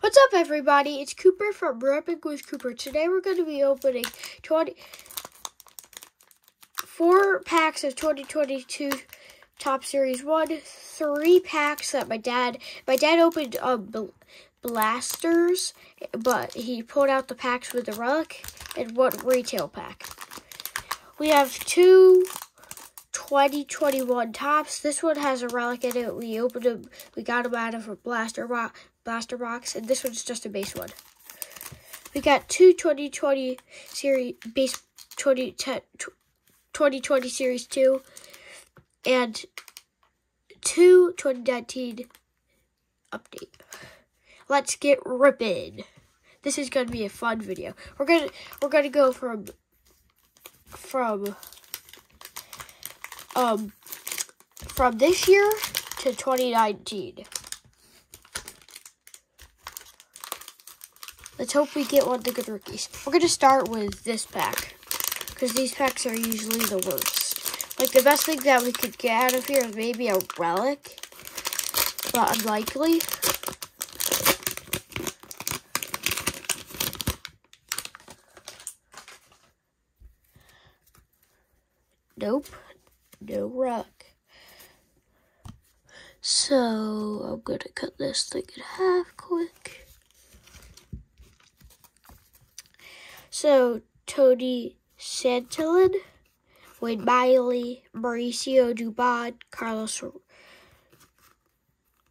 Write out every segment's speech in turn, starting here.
What's up, everybody? It's Cooper from Ripping with Cooper. Today we're going to be opening 20, four packs of 2022 Topps Series 1, three packs that my dad, my dad opened um, bl blasters, but he pulled out the packs with the relic, and one retail pack. We have two 2021 Topps. This one has a relic in it. We opened them. We got them out of a blaster, bo blaster box. And this one's just a base one. We got two 2020 series base 20, 2020 series 2 and two 2019 update. Let's get ripping. This is gonna be a fun video. We're gonna we're gonna go from from um, from this year to 2019. Let's hope we get one of the good rookies. We're going to start with this pack. Because these packs are usually the worst. Like, the best thing that we could get out of here is maybe a relic. But unlikely. Nope no rock. So I'm gonna cut this thing in half quick. So Tony Santillan, Wade Miley, Mauricio Dubon, Carlos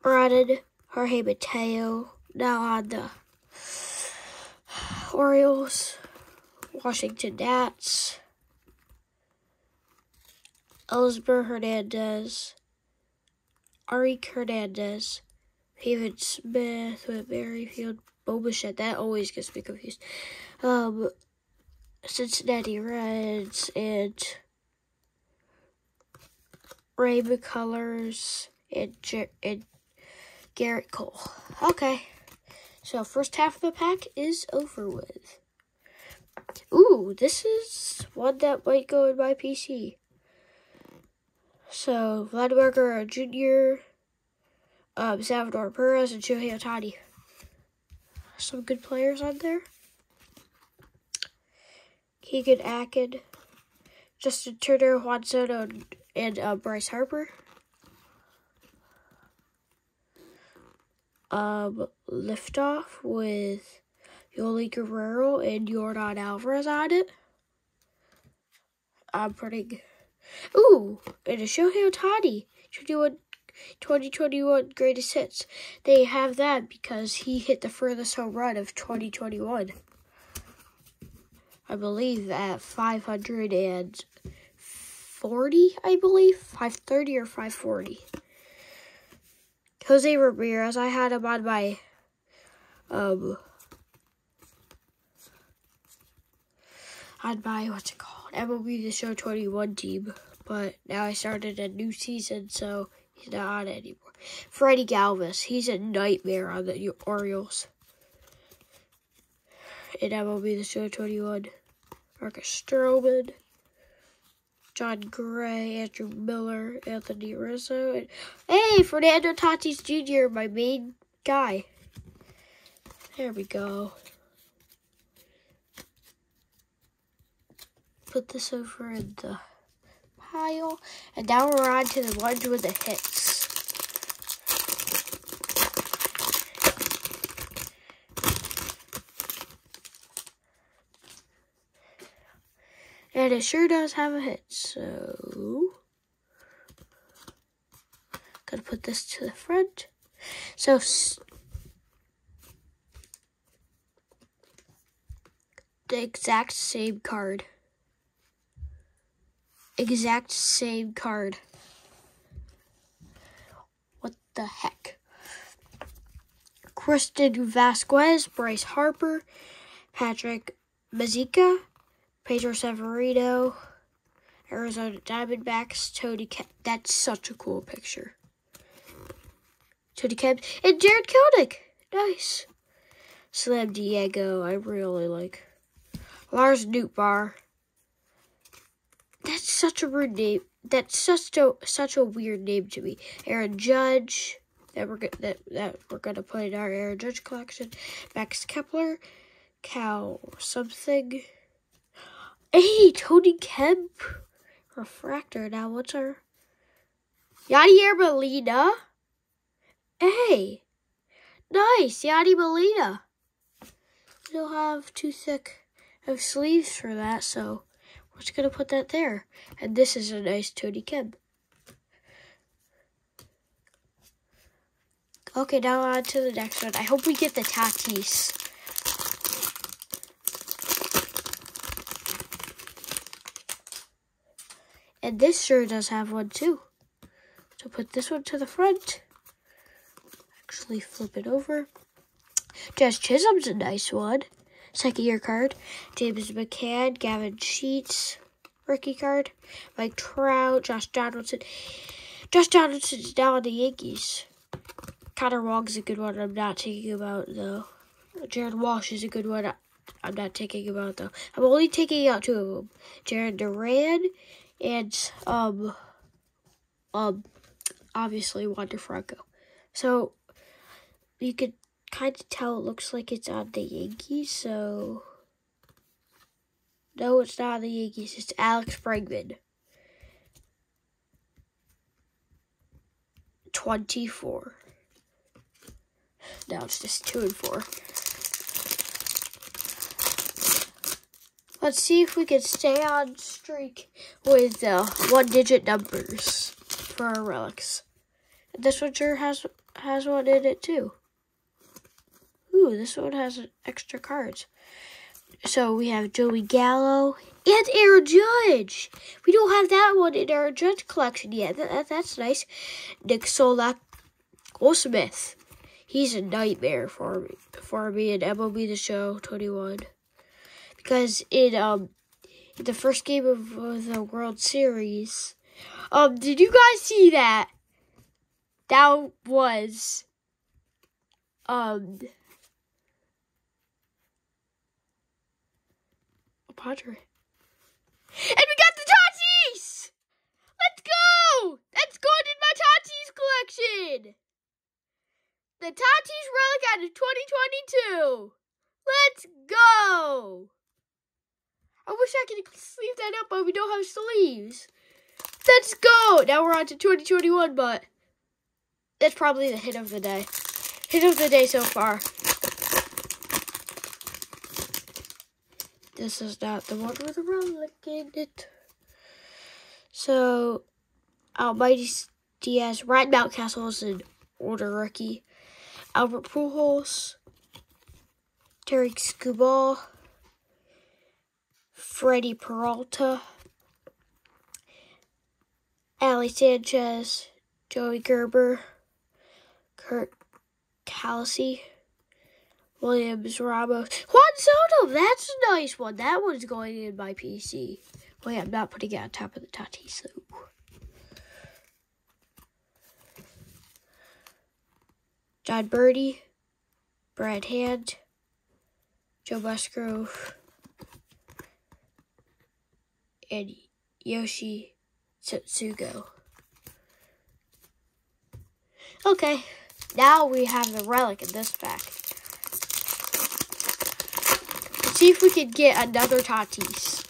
Rodden, Jorge Mateo, now on the Orioles, Washington Nats, Elizabeth Hernandez, Ari Hernandez, David Smith with Merrifield, Boba That always gets me confused. Um, Cincinnati Reds and Ray McCullers and, Jer and Gerrit Cole. Okay, so first half of the pack is over with. Ooh, this is one that might go in my PC. So, Vladimir Jr., um, Salvador Perez, and Shohei Ohtani. Some good players on there. Keegan Akin, Justin Turner, Juan Soto, and, and uh, Bryce Harper. Um, liftoff with Yoli Guerrero and Yordan Alvarez on it. I'm pretty Ooh, and a Shohei Ohtani, 21, 2021 greatest hits. They have that because he hit the furthest home run of 2021. I believe at 540, I believe. 530 or 540. Jose Ramirez, I had him on my, um, on my, what's it called? MLB The Show 21 team, but now I started a new season, so he's not on anymore. Freddie Galvis, he's a nightmare on the Orioles. In MLB The Show 21, Marcus Stroman, Jon Gray, Andrew Miller, Anthony Rizzo, and hey, Fernando Tatis Jr., my main guy. There we go. put this over in the pile. And now we're on to the ones with the hits. It sure does have a hit, so... Gotta put this to the front. So, the exact same card exact same card. What the heck? Christian Vazquez, Bryce Harper, Patrick Mazeika, Pedro Severino, Arizona Diamondbacks, Tony Kemp. That's such a cool picture. Tony Kemp and Jarred Kelenic. Nice. Slam Diego, I really like. Lars Nootbaar. That's such a weird name. That's such a such a weird name to me. Aaron Judge, that we're that that we're gonna put in our Aaron Judge collection. Max Kepler, Cal something. Hey, Tony Kemp, refractor. Now what's our Yadier Molina? Hey, nice, Yadi Molina. Don't have too thick of sleeves for that, so we're just gonna put that there. And this is a nice Tony Kemp. Okay, now on to the next one. I hope we get the Tatis. And this sure does have one too. So put this one to the front. Actually flip it over. Jazz Chisholm's a nice one. Second year card. James McCann, Gavin Sheets, rookie card. Mike Trout, Josh Donaldson. Josh Donaldson's now on the Yankees. Connor Wong's a good one. I'm not taking about though. Jared Walsh is a good one. I'm not taking about though. I'm only taking out two of them. Jarren Duran and um um obviously Wander Franco. So you could kind of tell it looks like it's on the Yankees. So no, it's not the Yankees. It's Alex Bregman. 24. Now it's just two and four. Let's see if we can stay on streak with uh, one digit numbers for our relics. This one sure has has one in it too. Ooh, this one has extra cards. So we have Joey Gallo and Aaron Judge. We don't have that one in our Judge collection yet. That, that, that's nice. Nick Solak, Goldschmidt he's a nightmare for me for me in MLB the Show 21 because in um the first game of, of the World Series, um, did you guys see that? That was um a Padre. And we got the Tatis! Let's go! That's going in my Tatis collection! The Tatis Relic out of 2022. Let's go. I wish I could sleeve that up, but we don't have sleeves. Let's go. Now we're on to 2021, but that's probably the hit of the day. Hit of the day so far. This is not the one with the relic in it. So, Almighty Diaz, Ryan Mountcastle is an older rookie. Albert Pujols, Tarik Skubal, Freddy Peralta, Ali Sanchez, Joey Gerber, Curt Casali, Williams Ramos, Juan Soto. That's a nice one. That one's going in my PC. Wait, I'm not putting it on top of the Tatis though. John Birdie, Brad Hand, Joe Musgrove, and Yoshi Tsutsugo. Okay, now we have the relic in this pack. Let's see if we can get another Tatis.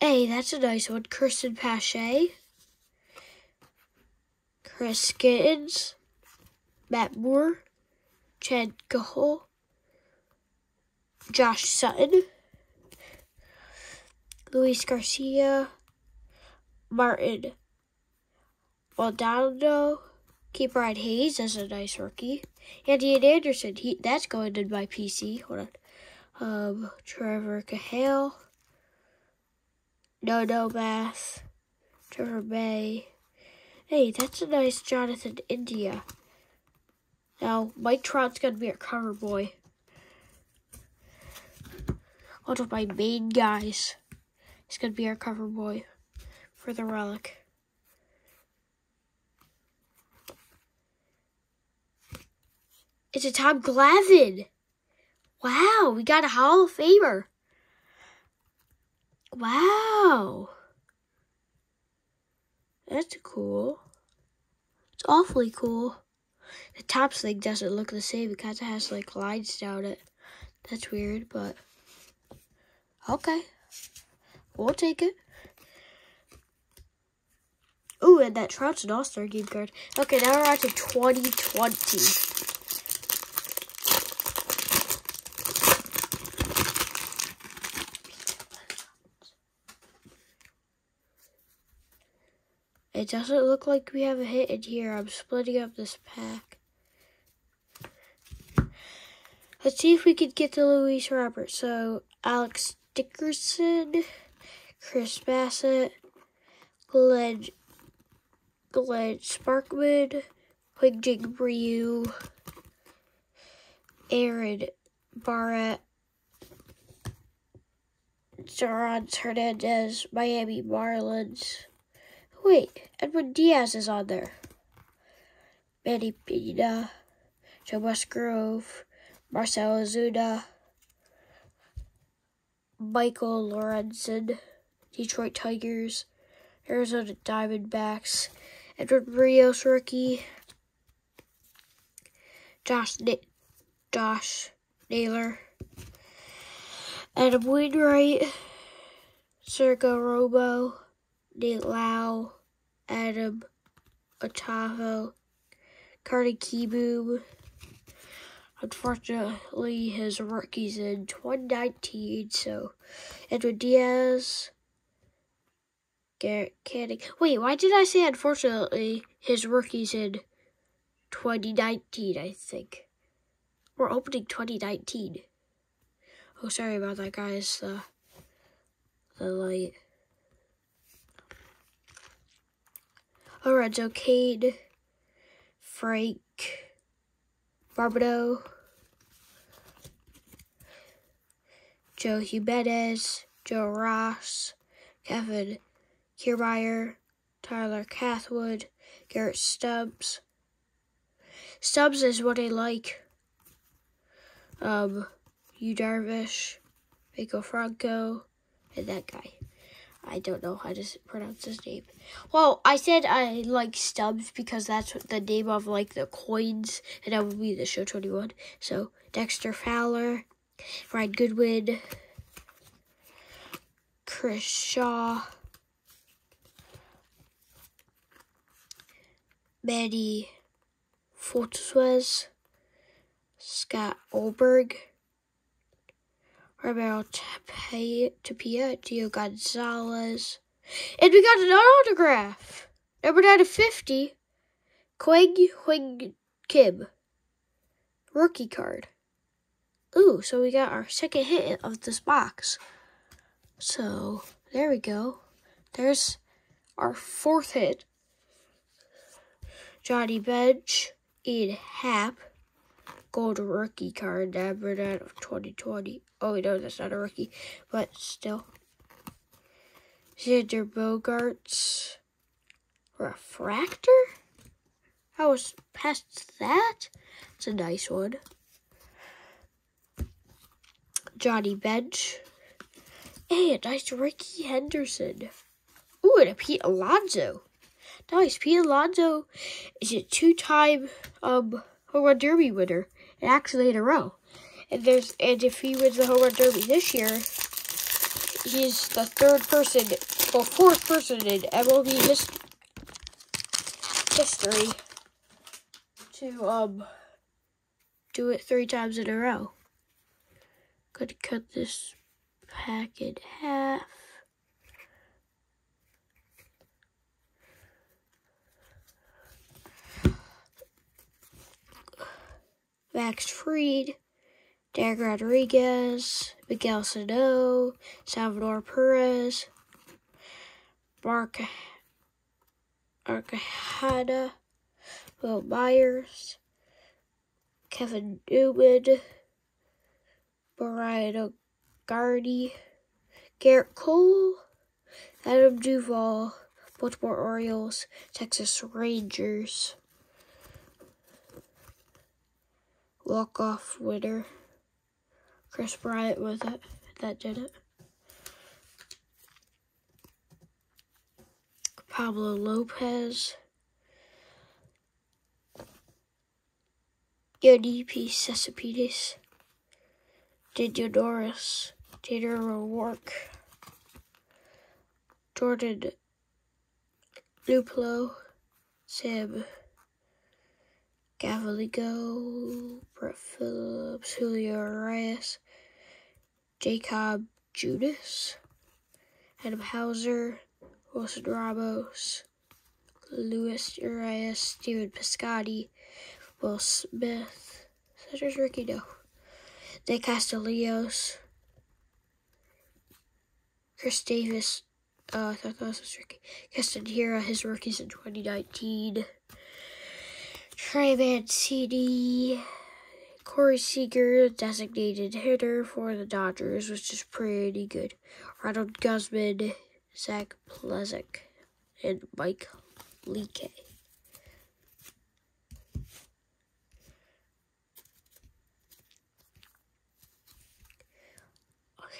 Hey, that's a nice one. Cristian Pache. Chris. Matt Moore. Chad Gahol. Josh Sutton. Luis Garcia. Martin Maldonado. Ke'Bryan Hayes as a nice rookie. Andy and Anderson, he that's going in my PC. Hold on. Um, Trevor Cahill. No No Math, Trevor May. Hey, that's a nice Jonathan India. Now, Mike Trout's gonna be our cover boy. One of my main guys. He's gonna be our cover boy for the relic. It's a Tom Glavine. Wow, we got a Hall of Famer. Wow. That's cool. It's awfully cool. The top thing doesn't look the same because it has like lines down it. That's weird, but okay. We'll take it. Ooh, and that Trout's an All-Star game card. Okay, now we're on to 2020. It doesn't look like we have a hit in here. I'm splitting up this pack. Let's see if we could get to Luis Robert. So, Alex Dickerson, Chris Bassitt, Glenn, Glenn Sparkman, Hyunjin Ryu, Aaron Barrett, Durans Hernandez, Miami Marlins, Wait, Edwin Diaz is on there. Manny Pina, Joe Musgrove, Marcell Ozuna, Michael Lorenzen, Detroit Tigers, Arizona Diamondbacks, Edward Rios rookie, Josh Na Josh Naylor, Adam Wainwright, Sergio Romo, Nate Lowe, Adam Otaho, Carter Kieboom. Unfortunately, his rookie's in 2019, so Edwin Diaz, Garrett Canning. Wait, why did I say unfortunately his rookie's in 2019, I think. We're opening 2019. Oh, sorry about that, guys. The, the light. Lorenzo Cade, Frank Barbado, Joe Jimenez, Joe Ross, Kevin Kiermaier, Tyler Chatwood, Garrett Stubbs. Stubbs is what I like. Um, Yu Darvish, Mako Franco, and that guy. I don't know how to pronounce his name. Well, I said I like Stubbs because that's the name of like the coins, and that would be the show 21. So Dexter Fowler, Ryan Goodwin, Chris Shaw, Manny Fortes, Scott Oberg. Romero Tapia, Gio Gonzalez. And we got an autograph. Number 9 of 50. Kwang Hyun Kim. Rookie card. Ooh, so we got our second hit of this box. So, there we go. There's our fourth hit. Johnny Bench, Ian Happ, gold rookie card, 9 of 2020. Oh, no, that's not a rookie, but still. Xander Bogaerts. Refractor? I was past that. It's a nice one. Johnny Bench. And a nice Rickey Henderson. Ooh, and a Pete Alonso. Nice. Pete Alonso is a two-time um, home run derby winner, actually in a row. And there's and if he wins the home run derby this year, he's the third person or fourth person in MLB his, history to um do it three times in a row. Gonna cut this pack in half. Max Fried. Derek Rodriguez, Miguel Sano, Salvador Perez, Mark Arcada, Wil Myers, Kevin Newman, Brian O'Gardy, Gerrit Cole, Adam Duvall, Baltimore Orioles, Texas Rangers, walk-off winner. Kris Bryant was it that did it. Pablo Lopez. Yodipi Cespedes. Diodorus. Dieter O'Rourke. Jordan Luplow. Sam Gavaligo. Brett Phillips. Julio Reyes. Jacob Judas. Adam Hauser. Wilson Ramos. Luis Urias. Stephen Piscotty. Will Smith. Such as Ricky No. Nick Castellanos. Chris Davis. Uh, I thought that was Ricky. Castanera, his rookies in 2019. Trey Mancini. Corey Seager, designated hitter for the Dodgers, which is pretty good. Ronald Guzman, Zach Plesac, and Mike Leake.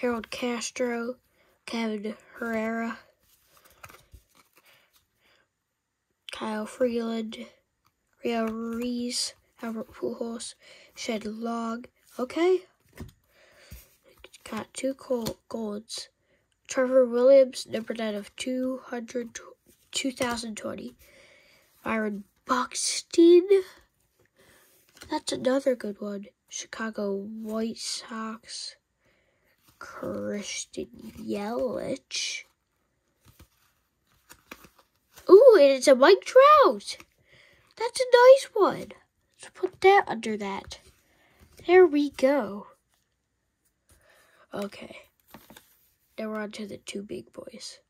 Harold Castro, Kevin Herrera, Kyle Freeland, Rio Ruiz, Albert Pujols, Shed Log. Okay. Got two golds. Trevor Williams, number 9 of 200, 2020. Byron Buxton. That's another good one. Chicago White Sox. Christian Yelich. Ooh, and it's a Mike Trout. That's a nice one. Let's put that under that. There we go. Okay. Now we're on to the two big boys.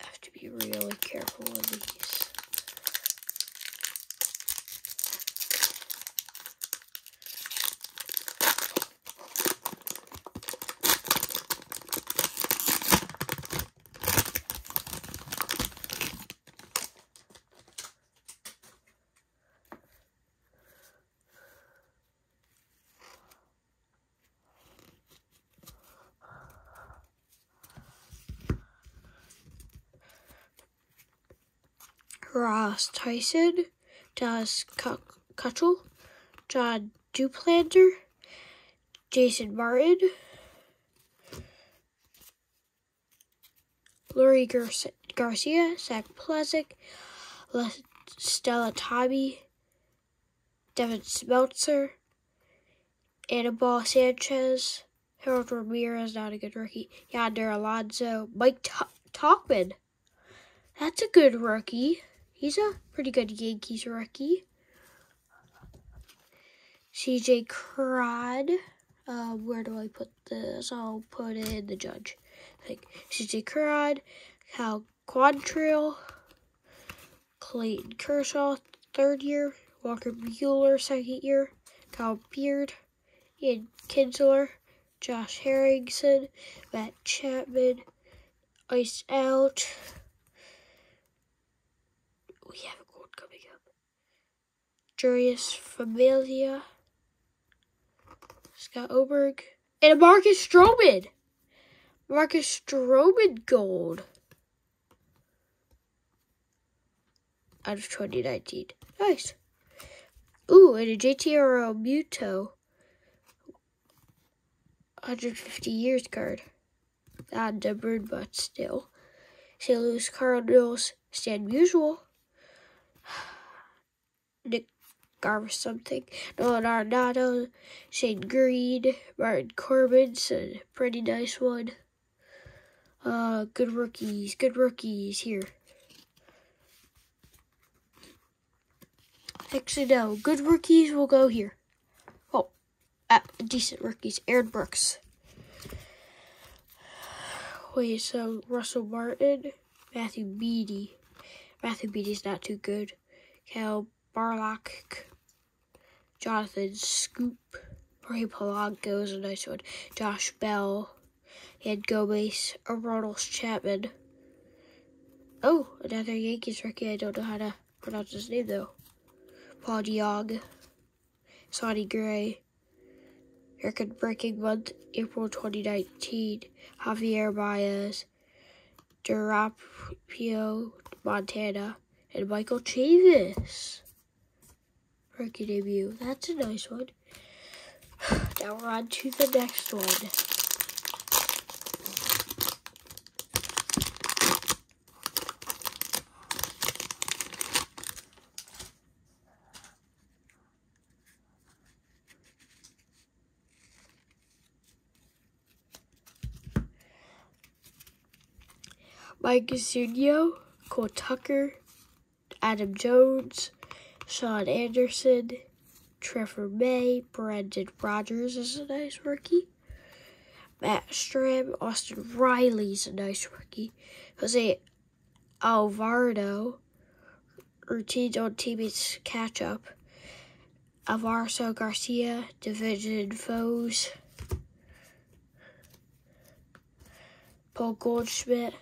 I have to be really careful with these. Ross Tyson, Dallas Keuchel, Jon Duplantier, Jason Martin, Lori Garcia, Zach Plesac, Stella Tommy, Devin Smeltzer, Anibal Sanchez, Harold Ramirez, not a good rookie, Yonder Alonso, Mike Tauchman. That's a good rookie. He's a pretty good Yankees rookie. CJ Cron. Uh, where do I put this? I'll put in the judge. Like CJ Cron, Cal Quantrill, Clayton Kershaw, third year, Walker Buehler, second year, Kyle Beard, Ian Kinsler, Josh Harrison, Matt Chapman, Ice Out, we have a coming up. Jeurys Familia, Scott Oberg, and a Marcus Stroman. Marcus Stroman gold. Out of 2019. Nice. Ooh, and a JT Muto. 150 years card. Not numbered, but still. St. Louis Cardinals, Stan Musial. Nick Garver something. Nolan Arenado, Shane Green, Martin Corbin's a pretty nice one. Uh, good rookies, good rookies here. Actually, no, good rookies will go here. Oh, uh, decent rookies. Aaron Brooks. Wait, so Russell Martin, Matthew Beatty. Matthew Beatty's not too good. Cal Barlock, Jonathan Schoop, Ray Polanco is a nice one. Josh Bell, Ed Gomez, Ronald Chapman. Oh, another Yankees rookie. I don't know how to pronounce his name though. Paul DeJong, Sonny Gray, record breaking month, April 2019. Javier Baez, Duropio Montana, and Michael Chavis. Rookie debut. That's a nice one. Now we're on to the next one. Mike Zunino, Cole Tucker, Adam Jones, Sean Anderson, Trevor May, Brendan Rodgers is a nice rookie. Matt Strahm, Austin Riley's a nice rookie. Jose Alvarado, routines on teammates catch up. Alvaro Garcia, division foes. Paul Goldschmidt,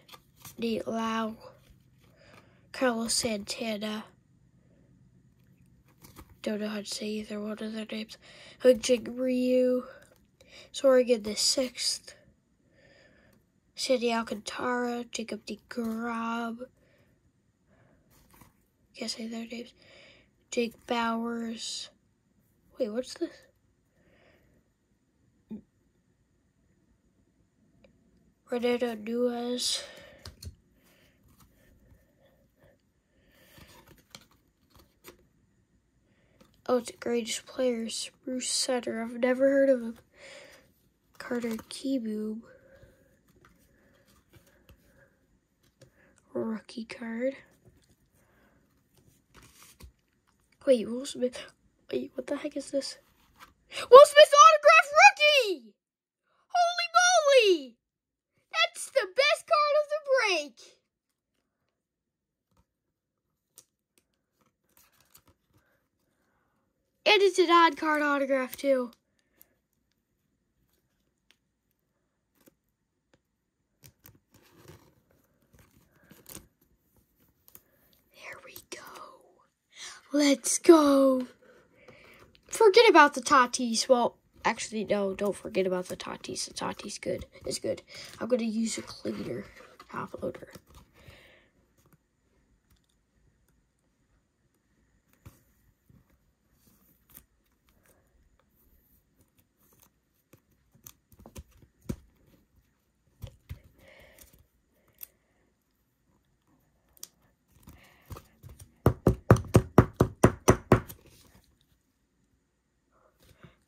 Nate Lowe, Carlos Santana. Don't know how to say either one of their names. Hookjig Ryu, Sorgan the Sixth, Sandy Alcantara, Jacob DeGrom. Can't say their names. Jake Bowers. Wait, what's this? Renato Nunez. Oh, it's greatest players. Bruce Sutter. I've never heard of him. Carter Kieboom. Rookie card. Wait, Will Smith. Wait, what the heck is this? Will Smith autograph rookie! Holy moly! That's the best card of the break! And it's an odd card autograph, too. There we go. Let's go. Forget about the Tatis. Well, actually, no, don't forget about the Tatis. The Tatis good is good. I'm going to use a cleaner top loader.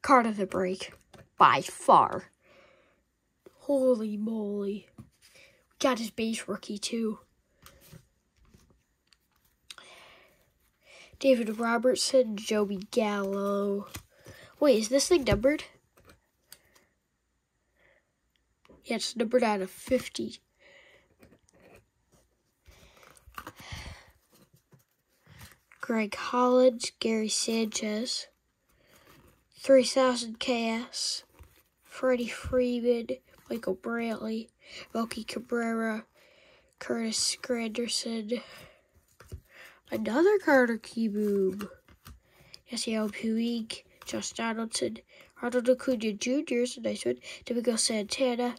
Card of the break by far. Holy moly. Got his base rookie too. David Robertson, Joey Gallo. Wait, is this thing numbered? Yeah, it's numbered out of 50. Greg Holland, Gary Sanchez. 3000 KS, Freddie Freeman, Michael Brantley, Melky Cabrera, Curtis Granderson, another Carter Kieboom, Yasiel Puig, Josh Donaldson, Ronald Acuna Jr. is a nice one, Domingo Santana,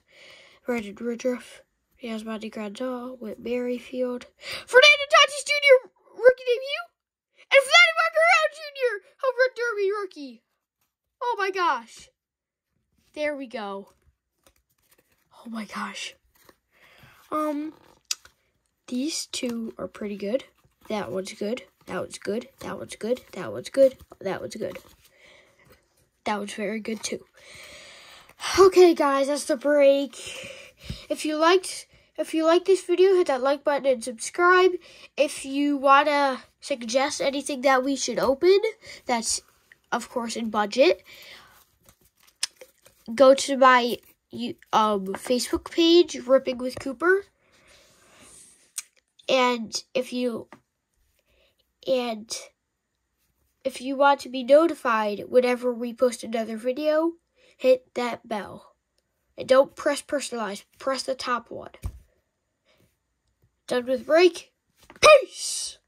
Brandon Woodruff, Yasmani Grandal, Whit Merrifield, Fernando Tatis Jr. rookie debut, and Vladimir Guerrero Jr. Home Run Derby rookie. Oh my gosh. There we go. Oh my gosh. Um, these two are pretty good. That one's good. That one's good. That one's good. That one's good. That one's good. That one's very good too. Okay, guys, that's the break. If you liked, if you like this video, hit that like button and subscribe. If you wanna suggest anything that we should open, that's of course, in budget. Go to my um, Facebook page, Ripping with Cooper. And if you and if you want to be notified whenever we post another video, hit that bell. And don't press personalize, press the top one. Done with break. Peace!